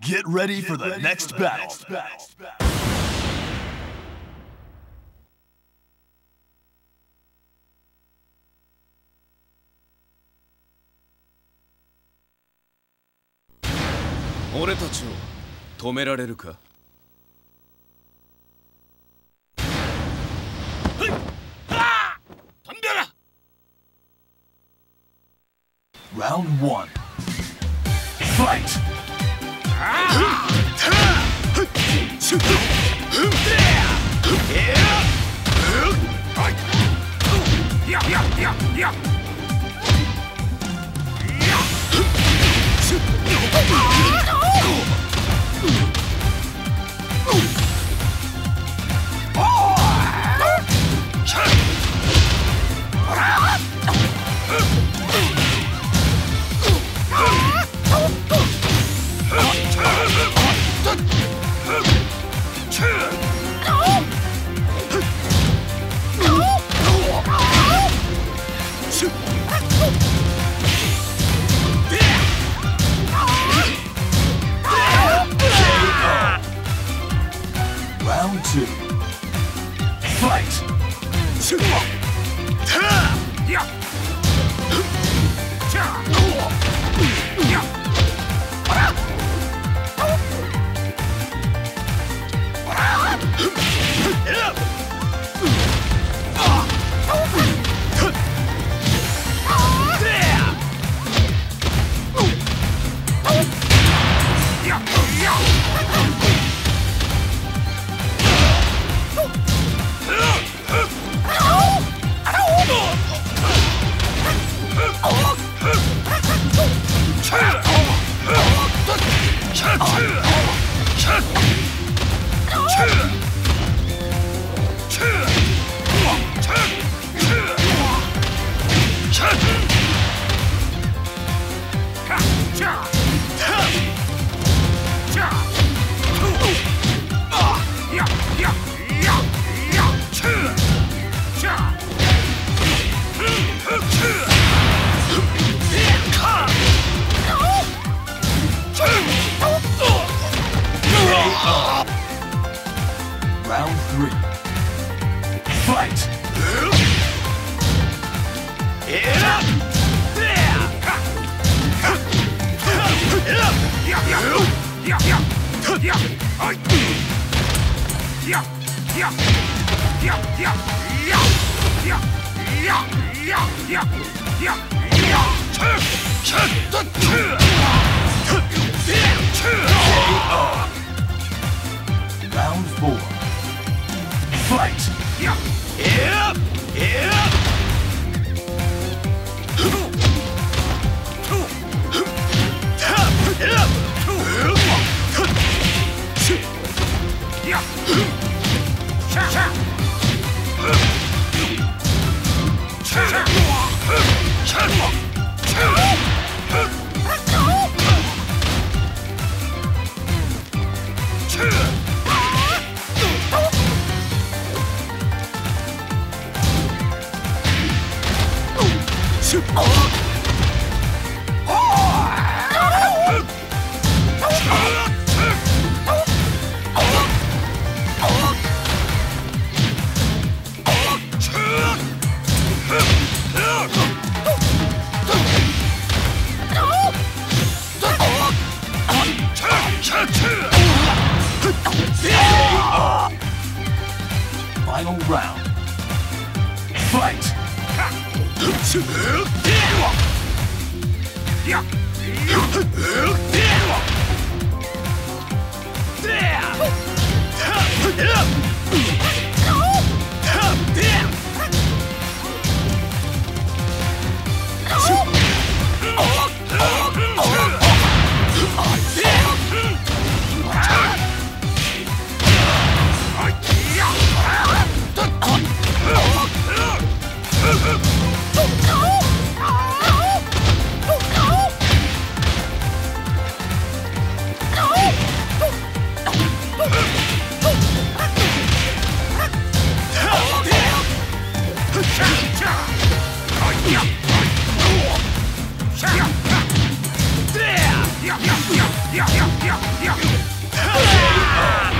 Get ready for the next battle. Ore 俺たちを止められるか Round one. Fight! Yeah, two, fight! Round three. Fight! Round four. Fight! Yeah! Yeah! Yeah! 去 round. Fight! Yeah. やややややや